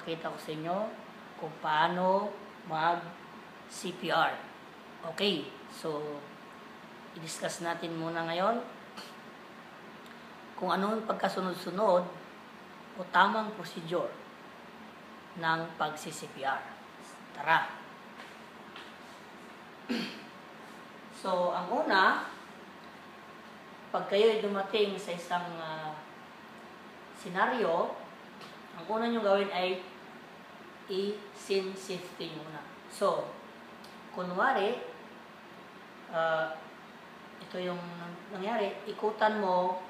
ipapakita ko sa inyo kung paano mag CPR. Okay, so i-discuss natin muna ngayon kung ano ang pagkasunod-sunod o tamang procedure ng pag-CPR. Tara! so, ang una, pag kayo ay dumating sa isang uh, senaryo, ang una nyo gawin ay i-sin safety muna. So, kunwari, uh, ito yung nangyari, ikutan mo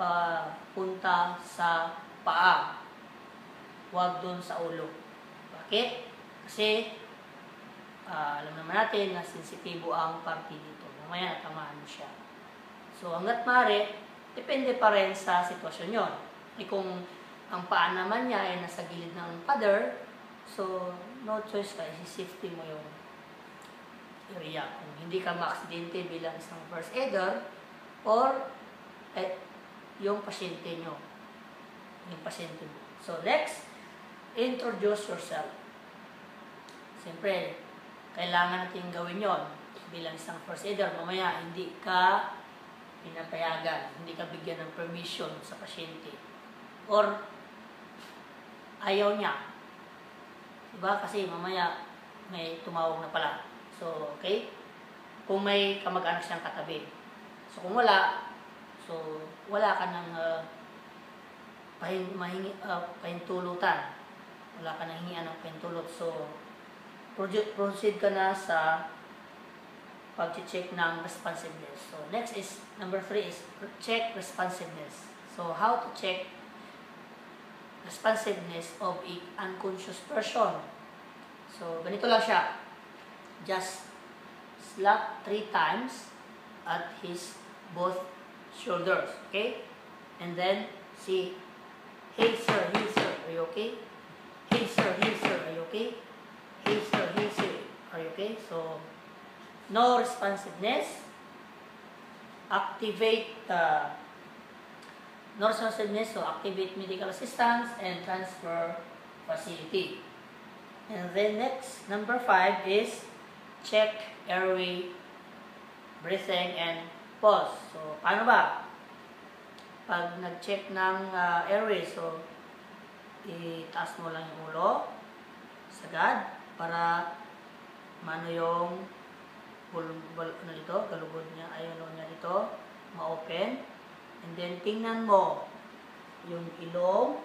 papunta sa paa. Huwag dun sa ulo. Bakit? Kasi, uh, alam naman natin na sensitibo ang parte dito. Mamaya natamaan mo siya. So, hanggat maaari, depende pa rin sa sitwasyon yon. E kung ang paa naman niya ay nasa gilid ng pader, so, no choice ka, safety mo yung area. Kung hindi ka maaksidente bilang isang first aider, or eh, yung pasyente nyo. Yung pasyente mo. So, next, introduce yourself. Siyempre, kailangan natin gawin yon bilang isang first aider. Mamaya, hindi ka pinapayagan, hindi ka bigyan ng permission sa pasyente. Or, ayaw niya. Diba? Kasi mamaya, may tumawag na pala. So, okay? Kung may kamag-anak siyang katabi. So, kung wala, so, wala ka ng uh, pahin, mahingi, uh, pahintulutan. Wala ka nang hingian ng pahintulot. So, proceed ka na sa pag-check ng responsiveness. So, next is, number three is check responsiveness. So, how to check responsiveness of a unconscious person. So, ganito lang siya. Just slap three times at his both shoulders. Okay? And then, see, hey sir, hey sir, are you okay? Hey sir, hey sir, are you okay? Hey sir, hey sir, are you okay? So, no responsiveness. Activate the no responsiveness, so activate medical assistance and transfer facility. And then next, number five is check airway, breathing, and pulse. So, paano ba? Pag nag-check ng uh, airway, so, itaas mo lang yung ulo, sagad, para mano yung bul, bul, ano dito, galugod niya, ayun niya dito, ma-open. And then, tingnan mo yung ilong,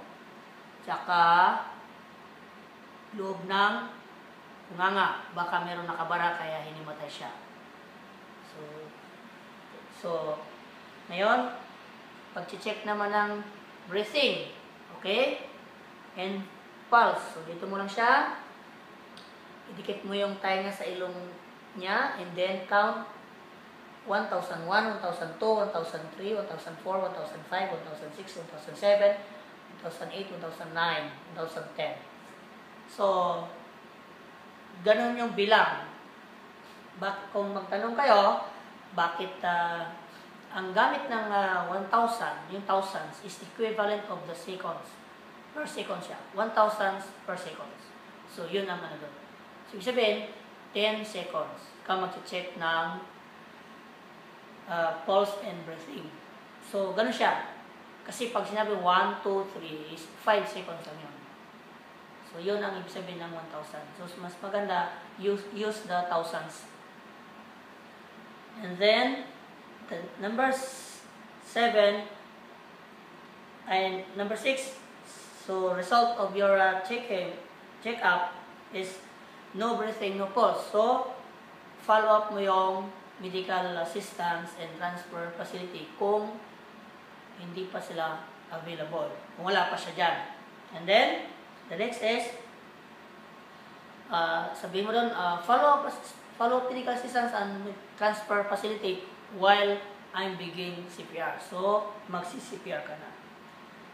tsaka loob ng nganga. Baka meron nakabara kaya hinimatay siya. So, so ngayon, pag-check naman ng breathing. Okay? And pulse. So, dito mo lang siya. Idikit mo yung tainga sa ilong niya and then count 1001, 1002, 1003, 1004, 1005, 1006, 1007, 2008, 2009, 2010. So, ganun yung bilang. Bak kung magtanong kayo, bakit uh, ang gamit ng uh, 1,000, yung thousands, is equivalent of the seconds. Per second siya. 1,000 per seconds. So, yun ang ano doon. So, ibig sabihin, 10 seconds ka mag-check ng uh, pulse and breathing. So, ganun siya. Kasi pag sinabi 1, 2, 3 is 5 seconds lang yun. So, yun ang ibig sabihin ng 1,000. So, mas maganda, use, use the thousands. And then, the number 7, and number 6, so result of your uh, check-up is no breathing, no pulse. So, follow up mo yung medical assistance and transfer facility kung hindi pa sila available. Kung wala pa siya dyan. And then, the next is, uh, sabihin mo doon, uh, follow up, follow up medical assistance and transfer facility while I'm beginning CPR. So, magsi-CPR ka na.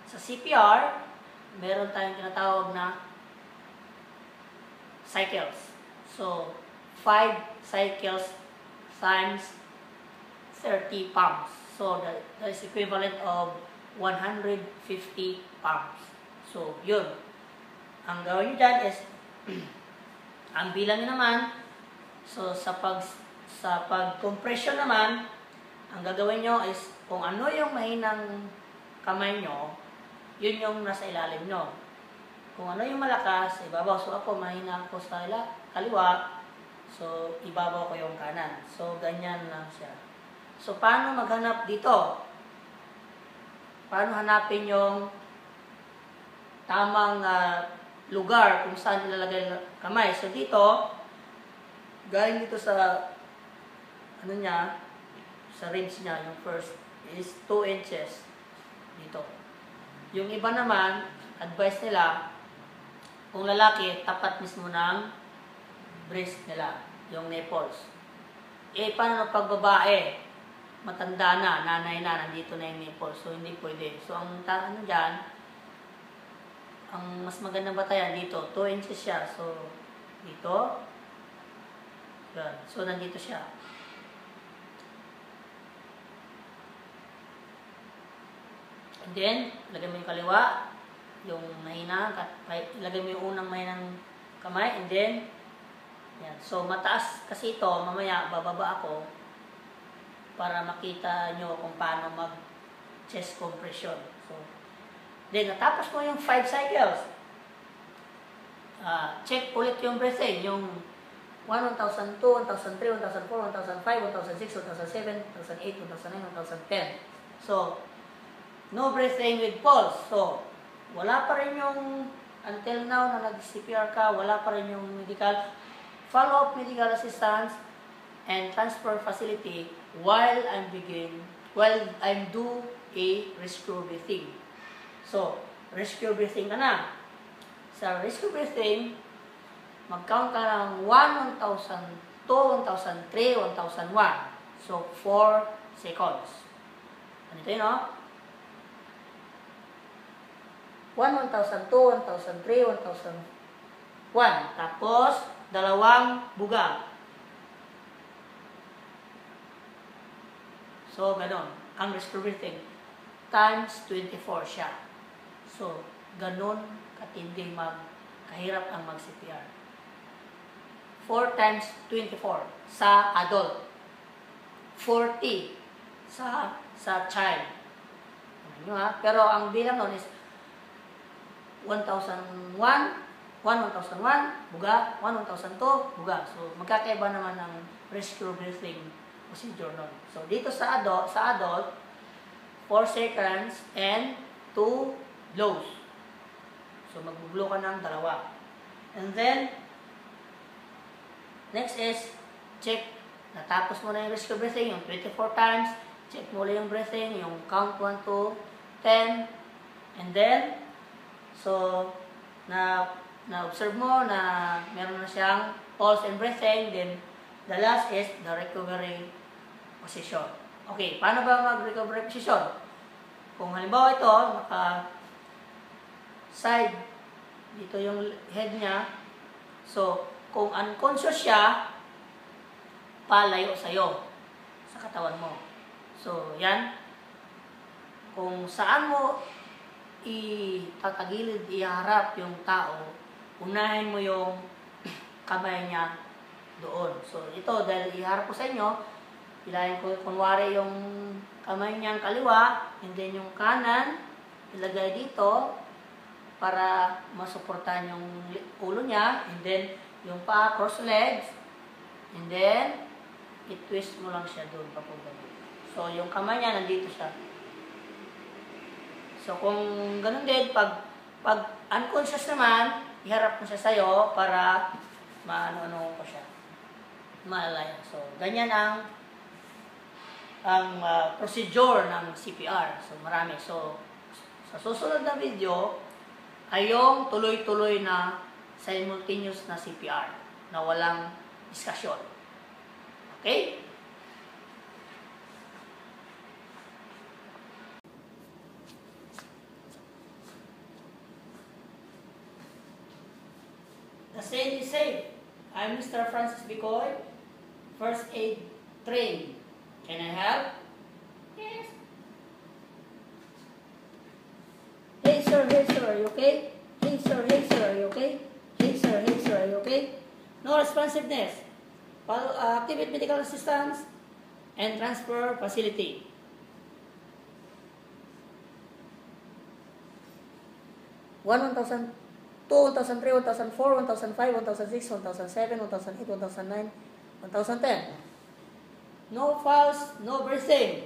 Sa CPR, meron tayong tinatawag na cycles. So, 5 cycles times 30 pounds. So, that, that is equivalent of 150 pounds. So, yun. Ang gawin nyo dyan is, ang bilang naman, so sa pag sa pag-compression naman, ang gagawin nyo is, kung ano yung mahinang kamay nyo, yun yung nasa ilalim nyo. Kung ano yung malakas, ibabaw. So ako, mahina ako sa ila, kaliwa, so ibabaw ko yung kanan. So ganyan lang siya. So paano maghanap dito? Paano hanapin yung tamang ah, lugar kung saan nilalagay ang kamay? So dito, galing dito sa ano niya, sa ribs niya, yung first is 2 inches dito. Yung iba naman, advice nila, kung lalaki, tapat mismo ng breast nila, yung nipples. Eh, paano pag babae? Matanda na, nanay na, nandito na yung nipples, so hindi pwede. So, ang ano dyan, ang mas magandang batayan dito, 2 inches siya. So, dito, yan. So, nandito siya. And then, lagay mo yung kaliwa, yung mahina, ilagay mo yung unang mahinang kamay, and then, yan. So, mataas kasi ito, mamaya bababa ako para makita nyo kung paano mag chest compression. So, then, natapos mo yung 5 cycles. Ah, check ulit yung breathing, yung 1, 1002, 1003, 1004, 1005, 1006, 1007, 1008, 1009, 1010. So, no breathing with pulse. So, wala pa rin yung, until now na nag-CPR ka, wala pa rin yung medical, follow-up medical assistance and transfer facility while I'm begin, while I'm do a rescue breathing. So, rescue breathing ka na. Sa rescue breathing, mag-count ka ng 1, 1,002, 1,003, 1,001. So, 4 seconds. Ganito yun, no? 1, 1,002, 1,003, 1,001. Tapos, dalawang buga. So, ganon. Ang breathing. Times 24 siya. So, ganon katinding mag kahirap ang mag-CPR. 4 times 24 sa adult. 40 sa sa child. Ano ha? Pero ang bilang nun is 1,001, 1, 1,001, buga, 1, 1,002, buga. So, magkakaiba naman ng rescue breathing procedure nun. So, dito sa adult, sa adult, 4 seconds and 2 blows. So, magbublow ka ng dalawa. And then, next is, check, natapos mo na yung rescue breathing, yung 24 times, check mo yung breathing, yung count 1 to 10, and then, so, na, na-observe mo na meron na siyang pulse and breathing, then, the last is the recovery position. Okay, paano ba mag-recovery position? Kung halimbawa ito, naka side, dito yung head niya. So, kung unconscious siya, palayo sa'yo sa katawan mo. So, yan. Kung saan mo itatagilid, iharap yung tao, unahin mo yung kamay niya doon. So, ito, dahil iharap ko sa inyo, ilayin ko, kunwari yung kamay niyang kaliwa, and then yung kanan, ilagay dito, para masuportahan yung ulo niya, and then yung paa, cross legs, and then, i-twist mo lang siya doon papunta. So, yung kamay niya, nandito siya. So, kung ganun din, pag, pag unconscious naman, iharap mo siya sa'yo para maano-ano ko siya. Maalaya. So, ganyan ang ang ah, procedure ng CPR. So, marami. So, sa susunod na video, ay yung tuloy-tuloy na simultaneous na CPR na walang diskusyon. Okay? Saying is safe. I'm Mr. Francis Bicoy, first aid trained Can I help? Yes. Hey sir, hey sir, are you okay? Hey sir, hey sir, are you okay? Hey sir, hey sir, are you okay? No responsiveness. Follow, uh, activate medical assistance and transfer facility. One, one thousand 1003, 1004, 1005, 1006, 1007, 1008, 1009, 1010. No files, no birthing.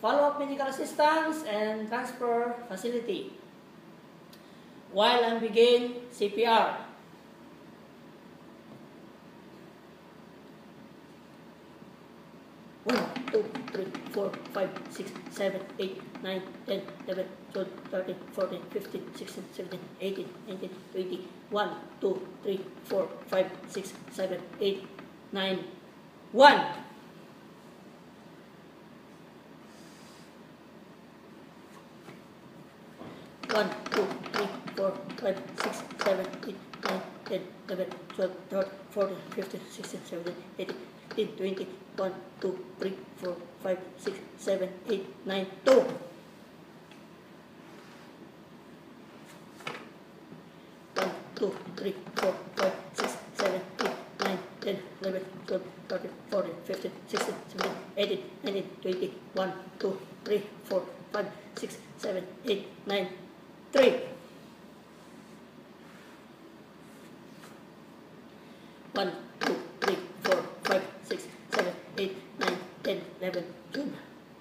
Follow-up medical assistance and transfer facility. While I begin CPR. 2, 3, 4, 5, 6, 7, 8, 9, 10, 11, 12, 13, 14, 15, 16, 17, 18, 19, 20, 1, 2, 3, 4, 5, 6, 7, 8, 9, 1. One, two, three, four, five, six, seven, eight, nine, ten, eleven, twelve, thirteen, fourteen, fifteen, sixteen, seventeen, eighteen, nineteen, twenty, one, two, three, four, five, six, seven, eight, nine, two. One, two, three, four, five, six, seven, eight, nine, ten, eleven, twelve, thirteen, fourteen, fifteen, sixteen, seventeen, eighteen, nineteen, twenty, one, two, three, four, five, six, seven, eight, nine, three. One,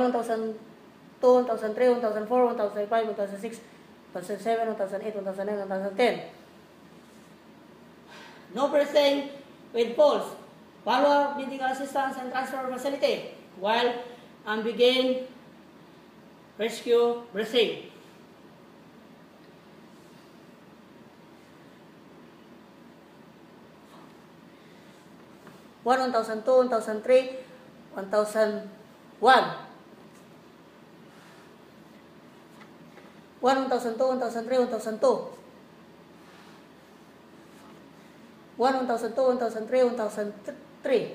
1,000, 1,003, 1,004, 1,005, 1,006, 1,007, 1,008, 1,009, 1,010. No person with pulse, follow medical assistance and transfer facility while and begin rescue breathing. One, one thousand two, one thousand three, one thousand one. One thousand two, one thousand three, one thousand two. One thousand two, one thousand three, one thousand three.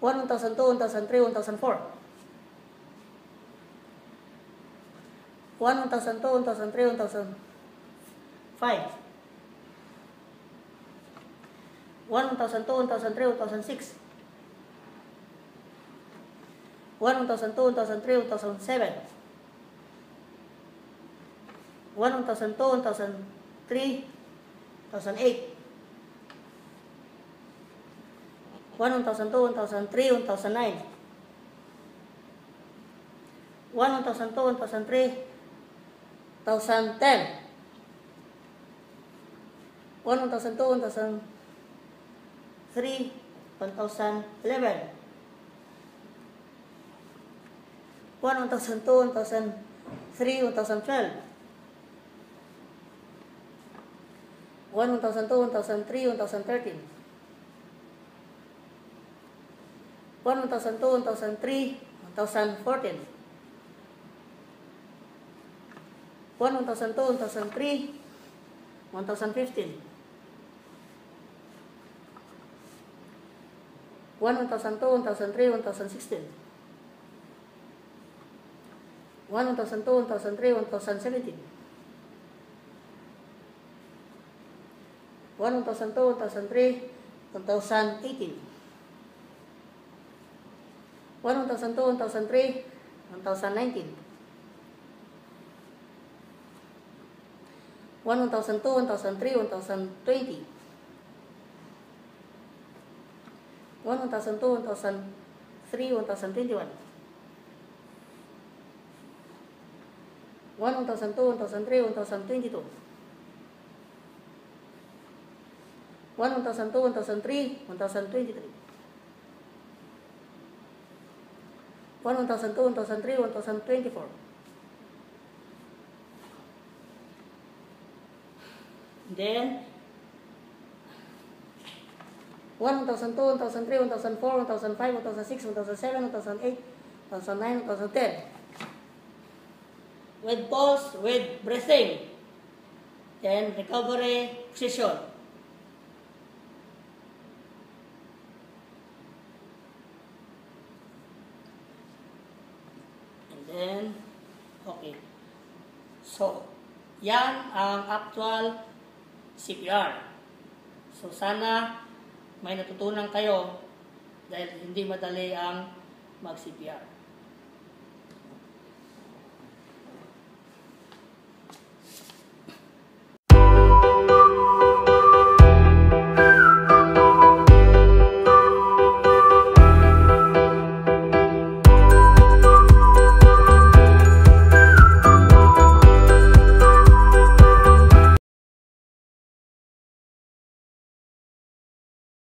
One thousand two, one thousand three, one thousand four. One thousand two, one thousand three, one thousand five. One thousand two, one thousand three, one thousand six. Three. One, one thousand two, one thousand three, one thousand four. One, one thousand two, one thousand three, one 2001, 2002, 2003, 2012. 1, 2002, 2003, 2013. 1, 2002, 2003, 2014. 1, 2002, 2003, 2015. 1, 2002, 2003, 2016. Thousand seven. One, one thousand two, one thousand three, thousand eight. One, one thousand two, one thousand three, one thousand nine. One, one thousand two, one thousand three, thousand ten. One, one thousand two, one thousand three, one thousand eleven. One, one thousand two, one thousand three, one thousand twelve. One, one thousand two, one thousand three, one thousand thirteen. One, one thousand two, one thousand three, one thousand fourteen. One, one thousand two, one thousand three, one thousand fifteen. One, one thousand two, one thousand three, one thousand sixteen. One, one thousand two, one thousand three, one thousand seventeen. One, one thousand two, one thousand three, one thousand eighteen. One, one thousand two, one thousand three, one thousand nineteen. One, one thousand two, one thousand three, one thousand twenty. One, one thousand two, one thousand three, one thousand twenty-one. One, one thousand two, one thousand three, one thousand twenty-two. 1, 1002, 1003, 1023. 1, 1002, 1003, 1024. Then, 1, 1002, 1003, 1004, 1005, 1006, 1007, 1008, 1009, 1010. With pulse, with breathing. Then, recovery position. And then, okay. So, yan ang actual CPR. So, sana may natutunan kayo dahil hindi madali ang mag-CPR.